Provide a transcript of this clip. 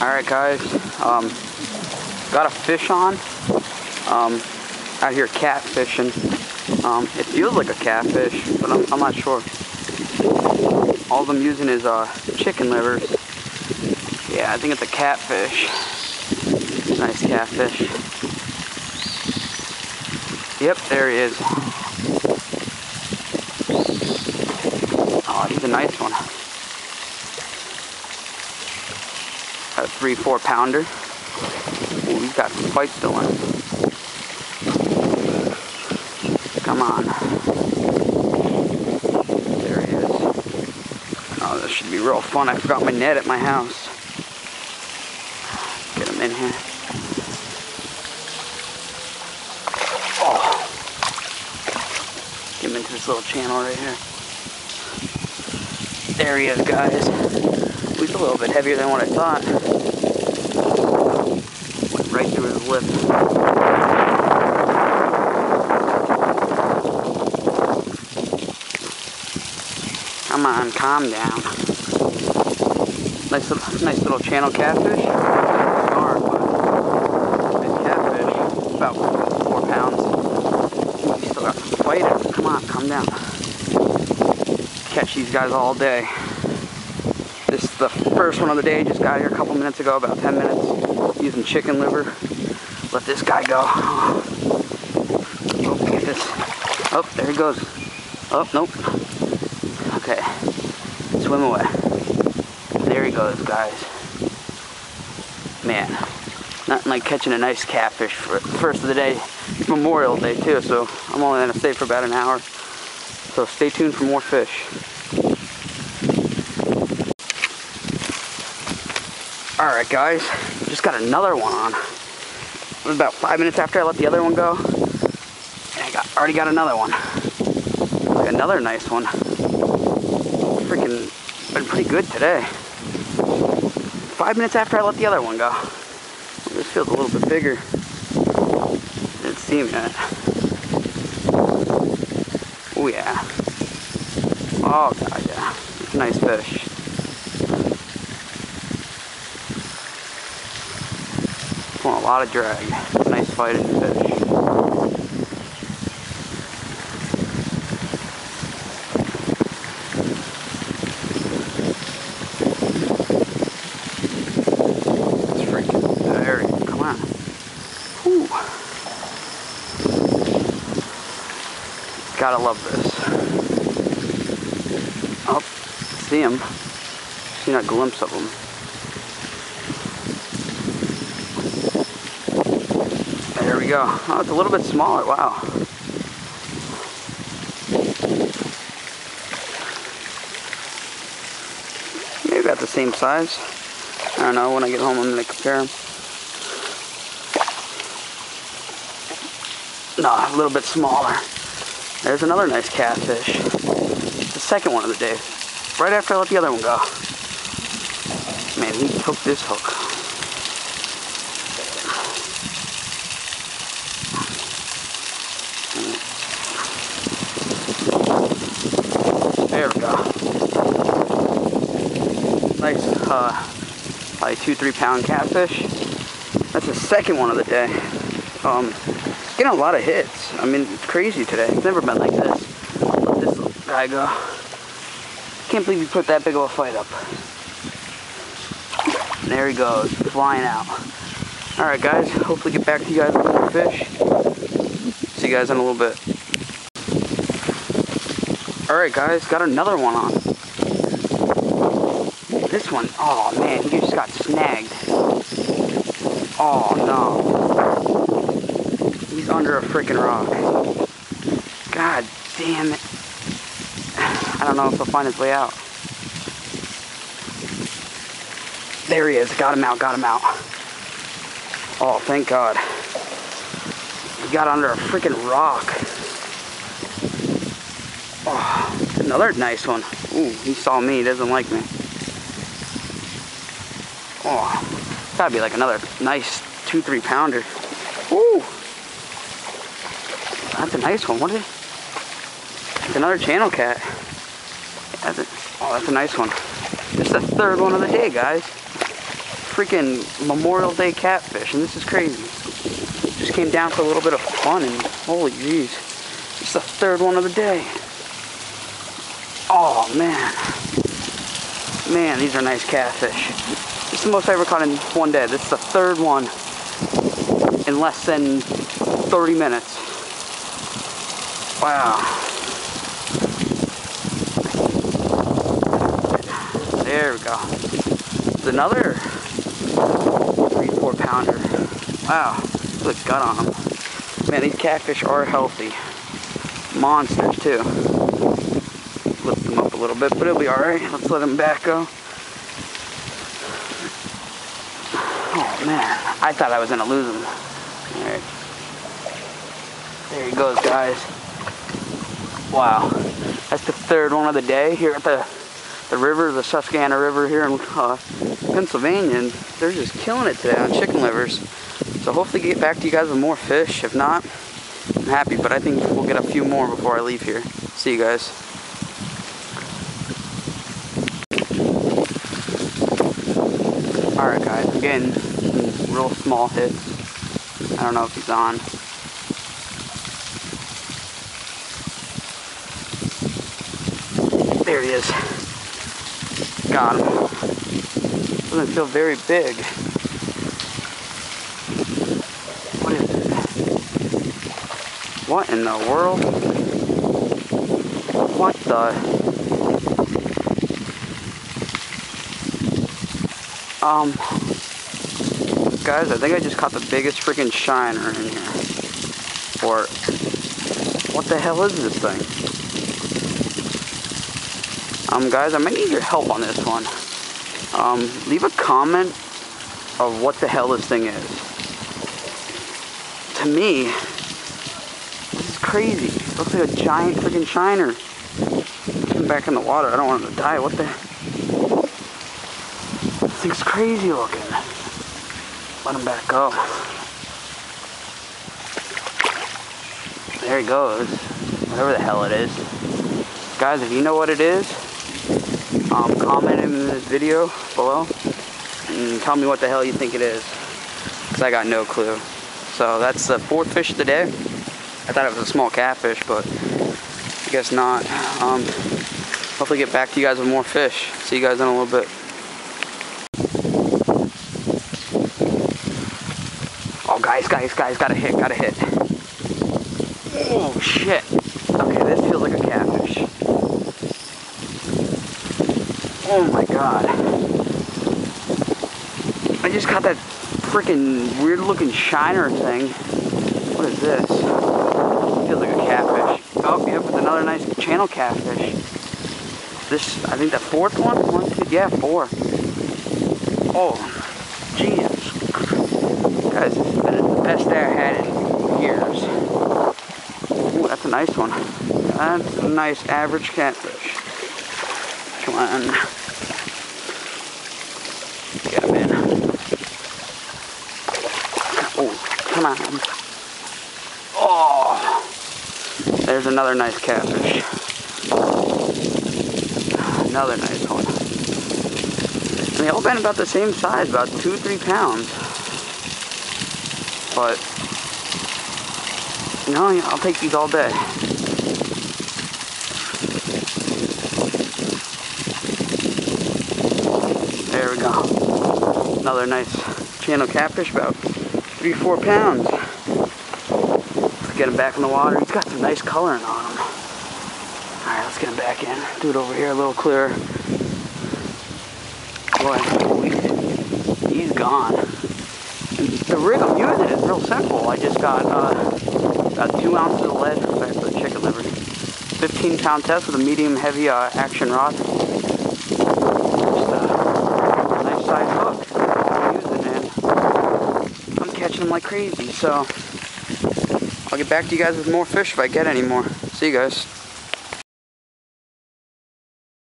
Alright guys, um, got a fish on. Um, out here catfishing. Um, it feels like a catfish, but I'm, I'm not sure. All I'm using is uh, chicken livers. Yeah, I think it's a catfish. Nice catfish. Yep, there he is. Oh, he's a nice one. A three, four pounder. Ooh, he's got some fight still in him. Come on. There he is. Oh, this should be real fun. I forgot my net at my house. Get him in here. Oh. Get him into this little channel right here. There he is, guys. He's a little bit heavier than what I thought. Went right through his lip. Come on, calm down. Nice, little- nice little channel catfish. Nice catfish. About four pounds. He's still got some fight. Come on, calm down. Catch these guys all day. This is the first one of the day. Just got here a couple minutes ago, about 10 minutes. Using chicken liver. Let this guy go. Oh, get this. Oh, there he goes. Oh, nope. Okay. Swim away. There he goes, guys. Man, nothing like catching a nice catfish for first of the day. It's Memorial Day too, so I'm only gonna stay for about an hour. So stay tuned for more fish. Alright guys, just got another one on. It was about five minutes after I let the other one go. And I got already got another one. Like another nice one. Freaking been pretty good today. Five minutes after I let the other one go. This feels a little bit bigger. Didn't seem yet. Oh yeah. Oh god yeah. Nice fish. Want a lot of drag. Nice fighting fish. Gotta love this. Oh, see him. Seen a glimpse of him. There we go. Oh, it's a little bit smaller. Wow. Maybe about the same size. I don't know. When I get home, I'm going to compare them. No, a little bit smaller. There's another nice catfish. The second one of the day. Right after I let the other one go. Man, he took this hook. There we go. Nice, uh, probably two, three pound catfish. That's the second one of the day. Um, getting a lot of hits. I mean, it's crazy today. It's never been like this. Let this guy go. Can't believe you put that big of a fight up. There he goes, flying out. Alright guys, hopefully get back to you guys with more fish. See you guys in a little bit. Alright guys, got another one on. This one, oh man, he just got snagged. Oh no. He's under a freaking rock. God damn it. I don't know if he'll find his way out. There he is. Got him out. Got him out. Oh, thank God. He got under a freaking rock. Oh, another nice one. Ooh, he saw me. He doesn't like me. Oh, gotta be like another nice two, three pounder. Ooh. That's a nice one. What is it? It's another channel cat. That's a, oh, that's a nice one. Is the third one of the day, guys. Freaking Memorial Day catfish, and this is crazy. Just came down for a little bit of fun, and holy jeez. Is the third one of the day. Oh, man. Man, these are nice catfish. Is the most I ever caught in one day. This is the third one in less than 30 minutes. Wow. There we go. It's another three, four pounder. Wow, look gut on them. Man, these catfish are healthy. Monsters too. Lift them up a little bit, but it'll be alright. Let's let them back go. Oh man, I thought I was gonna lose him. Alright. There he goes, guys. Wow. That's the third one of the day here at the the river, the Susquehanna River here in uh, Pennsylvania, and they're just killing it today on chicken livers. So hopefully get back to you guys with more fish. If not, I'm happy, but I think we'll get a few more before I leave here. See you guys. Again, real small hits. I don't know if he's on. There he is. Got him. Doesn't feel very big. What is it? What in the world? What the? Um, guys, I think I just caught the biggest freaking shiner in here. Or, what the hell is this thing? Um, guys, I might need your help on this one. Um, leave a comment of what the hell this thing is. To me, this is crazy. It looks like a giant freaking shiner. Him back in the water. I don't want him to die. What the? This thing's crazy looking. Let him back go. There he goes. Whatever the hell it is. Guys, if you know what it is, um, comment in this video below and tell me what the hell you think it is. Because I got no clue. So that's the fourth fish of the day. I thought it was a small catfish, but I guess not. Um, hopefully get back to you guys with more fish. See you guys in a little bit. Oh, guys, guys, got a hit, got a hit. Oh, shit. Okay, this feels like a catfish. Oh my god. I just caught that freaking weird looking shiner thing. What is this? Feels like a catfish. Oh, yep, it's another nice channel catfish. This, I think the fourth one? One, two, yeah, four. Oh, Jesus. Guys, best day I had in years. Ooh, that's a nice one. That's a nice average catfish. Come on. Get him in. Oh, come on. Oh, there's another nice catfish. Another nice one. And they all been about the same size, about two, three pounds. But, you know, I'll take these all day. There we go. Another nice channel catfish, about three, four pounds. Let's get him back in the water. He's got some nice coloring on him. All right, let's get him back in. Do it over here a little clearer. Boy, he's gone. The rig I'm using is real simple. I just got uh, about two ounces of lead for the chicken liver. 15 pound test with a medium heavy uh, action rod. Just a nice size hook. I'm using and I'm catching them like crazy. So I'll get back to you guys with more fish if I get any more. See you guys.